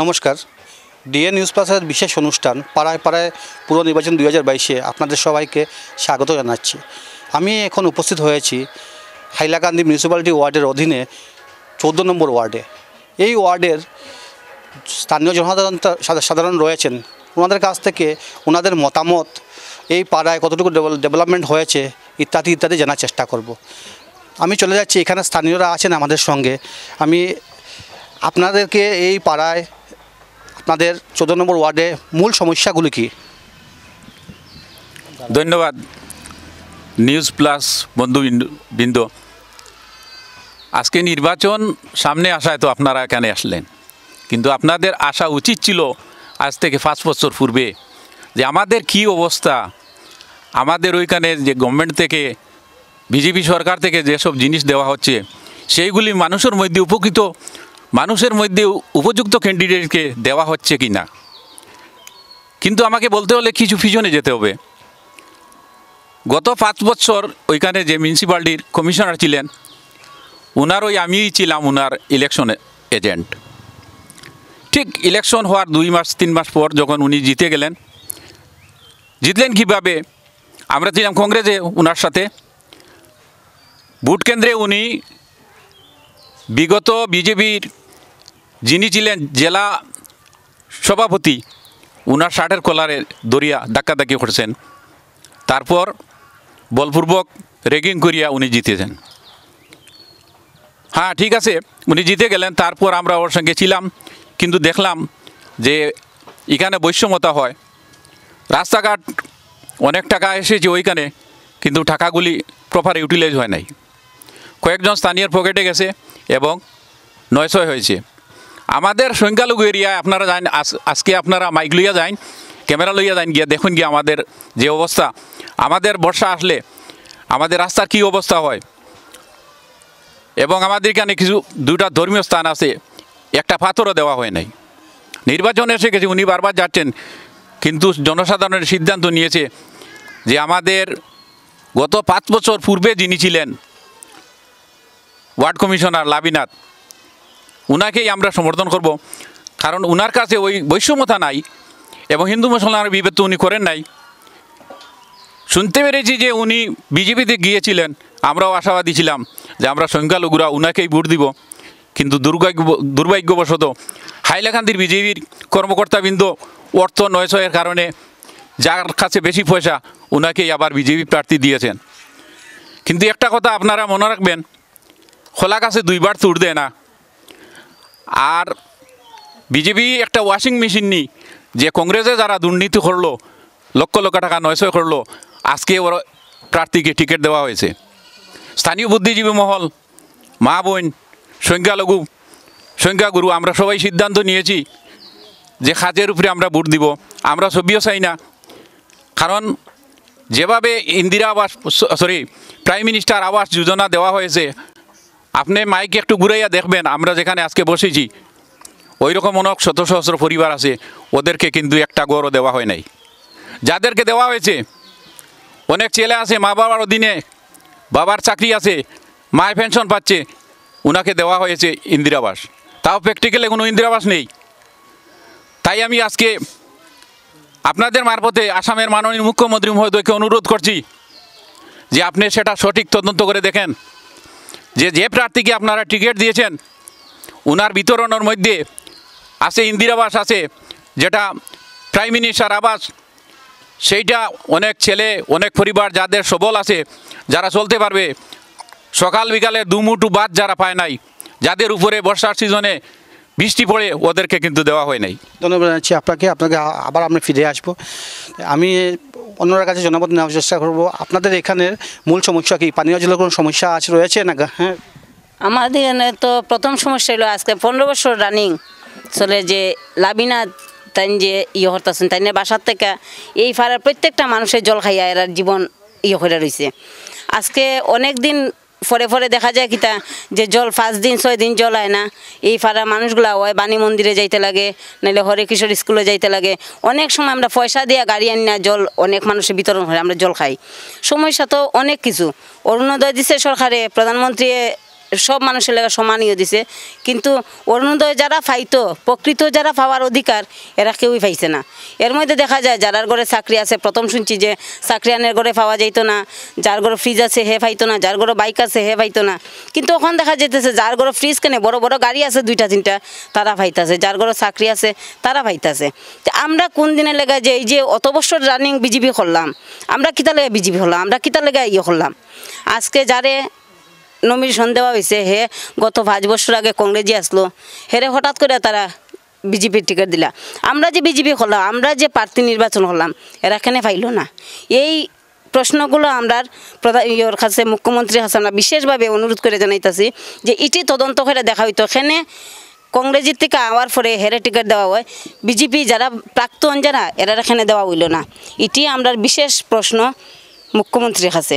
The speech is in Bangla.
নমস্কার। ডিএ নিউজ প্লাসের বিশেষ অনুষ্ঠান, পাড়ায় পাড়ায় পুরো নির্বাচন দুই হাজার বাইশে আপনাদের সবাইকে স্বাগত জানাচ্ছি। আমি এখন উপস্থিত হয়েছি হাইলাকান্দি মিউনিসিপ্যালিটি ওয়ার্ডের অধীনে চৌদ্দ নম্বর ওয়ার্ডে। এই ওয়ার্ডের স্থানীয় জনসাধারণ সাধারণ রয়েছেন। ওনাদের কাছ থেকে ওনাদের মতামত, এই পাড়ায় কতটুকু ডেভেলপমেন্ট হয়েছে, ইত্যাদি ইত্যাদি জানার চেষ্টা করব। আমি চলে যাচ্ছি, এখানে স্থানীয়রা আছেন আমাদের সঙ্গে। আমি আপনাদেরকে এই পাড়ায় আপনাদের চোদ্দ নম্বর ওয়ার্ডে মূল সমস্যাগুলি কি? ধন্যবাদ। নিউজ প্লাস বন্ধু বৃন্দ আজকে নির্বাচন সামনে আসায় তো আপনারা এখানে আসলেন। কিন্তু আপনাদের আসা উচিত ছিল আজ থেকে পাঁচ বছর পূর্বে যে আমাদের কি অবস্থা? আমাদের ওইখানে যে গভর্নমেন্ট থেকে, বিজেপি সরকার থেকে যেসব জিনিস দেওয়া হচ্ছে, সেইগুলি মানুষের মধ্যে উপকৃত মানুষের মধ্যে উপযুক্ত ক্যান্ডিডেটকে দেওয়া হচ্ছে কি না কিন্তু আমাকে বলতে হলে কিছু পিছনে যেতে হবে। গত পাঁচ বছর ওইখানে যে মিউনিসিপ্যালিটির কমিশনার ছিলেন ওনার ওই আমিই ছিলাম ওনার ইলেকশন এজেন্ট ঠিক ইলেকশন হওয়ার দুই মাস, তিন মাস পর যখন উনি জিতে গেলেন, জিতলেন কীভাবে? আমরা ছিলাম কংগ্রেসে ওনার সাথে। ভোট কেন্দ্রে উনি বিগত বিজেপির যিনি ছিলেন জেলা সভাপতি, উনার শার্টের কলারে দরিয়া ধাক্কাধাক্কি করছেন। তারপর বলপূর্বক রেগিং করিয়া উনি জিতেছেন। হ্যাঁ ঠিক আছে, উনি জিতে গেলেন, তারপর আমরা ওর সঙ্গে ছিলাম, কিন্তু দেখলাম যে এখানে বৈষম্যতা হয়। রাস্তাঘাট অনেক টাকা এসেছে ওইখানে, কিন্তু টাকাগুলি প্রপার ইউটিলাইজ হয় নাই। কয়েকজন স্থানীয় পকেটে গেছে এবং নয়শয় হয়েছে। আমাদের সংখ্যালঘু এরিয়ায় আপনারা যান আজ- আজকে আপনারা মাইক লইয়া যান ক্যামেরা লইয়া যান গিয়া দেখুন গিয়া আমাদের যে অবস্থা। আমাদের বর্ষা আসলে আমাদের রাস্তার কি অবস্থা হয়? এবং আমাদের এখানে কিছু দুটা ধর্মীয় স্থান আছে, একটা পাথরও দেওয়া হয় নাই। নির্বাচন এসে গেছে, উনি বারবার যাচ্ছেন, কিন্তু জনসাধারণের সিদ্ধান্ত নিয়েছে যে আমাদের গত পাঁচ বছর পূর্বে যিনি ছিলেন, ওয়ার্ড কমিশনার লাবিনাথ উনাকেই আমরা সমর্থন করব। কারণ উনার কাছে ওই বৈষম্যতা নাই এবং হিন্দু মুসলমানের বিভেদ উনি করেন নাই। শুনতে পেরেছি যে উনি বিজেপিতে গিয়েছিলেন। আমরাও আশাবাদী ছিলাম যে আমরা সংখ্যালঘুরা উনাকেই ভোট দিব। কিন্তু দুর্ভাগ্য, দুর্ভাগ্যবশত হাইলাকান্দির বিজেপির কর্মকর্তাবৃন্দ অর্থ নয়শয়ের কারণে যার কাছে বেশি পয়সা উনাকেই আবার বিজেপি প্রার্থী দিয়েছেন। কিন্তু একটা কথা আপনারা মনে রাখবেন, খোলা কাছে দুইবার তুর দেয় না। আর বিজেপি একটা ওয়াশিং মেশিন নি যে কংগ্রেসে যারা দুর্নীতি করল, লক্ষ লক্ষ টাকা নয়শো করল, আজকে ওর প্রার্থীকে টিকিট দেওয়া হয়েছে। স্থানীয় বুদ্ধিজীবী মহল, মা বোন, সংখ্যালঘু, সংখ্যাগুরু, আমরা সবাই সিদ্ধান্ত নিয়েছি যে খাজের উপরে আমরা ভোট দিব। আমরা ছবিও চাই না। কারণ যেভাবে ইন্দিরা আবাস sorry prime minister Awas Yojana দেওয়া হয়েছে আপনি মাইকে একটু ঘুরাইয়া দেখবেন, আমরা যেখানে আজকে বসেছি ওই রকম অনেক শত সহস্র পরিবার আছে, ওদেরকে কিন্তু একটা গড়ও দেওয়া হয় নাই। যাদেরকে দেওয়া হয়েছে, অনেক ছেলে আছে, মা বাবার অধীনে, বাবার চাকরি আছে মায় পেনশন পাচ্ছে ওনাকে দেওয়া হয়েছে ইন্দিরাবাস। তাও প্র্যাকটিক্যালে কোনো ইন্দিরাবাস নেই। তাই আমি আজকে আপনাদের মারফতে আসামের মাননীয় মুখ্যমন্ত্রী মহোদয়কে অনুরোধ করছি যে আপনি সেটা সঠিক তদন্ত করে দেখেন। যে যে প্রার্থীকে আপনারা টিকিট দিয়েছেন, উনার বিতরণের মধ্যে আছে ইন্দিরাবাস, আছে যেটা প্রাইম মিনিস্টার আবাস, সেইটা অনেক ছেলে, অনেক পরিবার, যাদের সবল আছে, যারা চলতে পারবে। সকাল বিকালে দুমুটু বাদ যারা পায় নাই, যাদের উপরে বর্ষার সিজনে বৃষ্টি পড়ে ওদেরকে কিন্তু দেওয়া হয় নাই। ধন্যবাদ জানাচ্ছি আপনাকে আপনাকে আবার আমরা ফিরে আসব। আমি অন্যরা কাছে জনমত নেওয়ার চেষ্টা করব। আপনাদের এখানের মূল সমস্যা কি? পানীয় জলের কোনো সমস্যা আছে রয়েছে না হ্যাঁ? আমাদের এখানে তো প্রথম সমস্যা হলো আজকে পনেরো বছর রানিং চলে যে লাবিনা তাই যে ইয়ে হরতাছেন তাই বাসার থেকে এই ফাড়ার প্রত্যেকটা মানুষের জল খাইয়া এরা জীবন ইয়ে করে রয়েছে আজকে অনেক দিন পরে ফরে দেখা যায় কিতা যে জল পাঁচ দিন, ছয় দিন জল হয় না। এই ফাড়া মানুষগুলা হয় বাণী মন্দিরে যাইতে লাগে নাহলে হরে কিশোর স্কুলে যাইতে লাগে। অনেক সময় আমরা পয়সা দিয়ে গাড়ি আনি না, জল অনেক মানুষের বিতরণ হয়, আমরা জল খাই। সমস্যা তো অনেক কিছু। অরুণোদয় দিছে সরকারে প্রধানমন্ত্রী সব মানুষের লেগে সমানীয় দিছে। কিন্তু অরুণোদয় যারা পাইতো প্রকৃত যারা পাওয়ার অধিকার, এরা কেউই পাইছে না। এর মধ্যে দেখা যায়, যারার ঘরে চাকরি আছে, প্রথম শুনছি যে চাকরি আনের ঘরে পাওয়া যাইতো না, যার ঘরে ফ্রিজ আছে হে পাইতো না, যার ঘরে বাইক আছে হে পাইতো না। কিন্তু ওখান দেখা যেতেছে যার ঘরে ফ্রিজ কেনে, বড় বড় গাড়ি আছে, দুইটা তিনটা, তারা পাইতাছে। যার ঘরে চাকরি আছে, তারা পাইতাছে। তো আমরা কোন দিনে লেগে যে, এই যে অত বছর রানিং বিজিবি করলাম, আমরা কিতা লেগে বিজিবি হলাম, আমরা কিতা লেগে ইয়ে করলাম? আজকে যারে নমিনেশন দেওয়া হয়েছে হে গত পাঁচ বছর আগে কংগ্রেসি আসলো। হেরে হঠাৎ করে তারা বিজেপির টিকিট দিলা। আমরা যে বিজেপি হলাম, আমরা যে প্রার্থী নির্বাচন হলাম, এরা কেন পাইল না? এই প্রশ্নগুলো আমরা প্রধান ইয়র কাছে মুখ্যমন্ত্রী আমরা বিশেষভাবে অনুরোধ করে জানাইতেছি যে ইটি তদন্ত করে দেখা হইতো এখানে কংগ্রেসের থেকে আওয়ার পরে হেরে টিকিট দেওয়া হয়। বিজেপি যারা প্রাক্তন যারা, এরা এখানে দেওয়া হইল না? এটি আমরা বিশেষ প্রশ্ন মুখ্যমন্ত্রীর কাছে।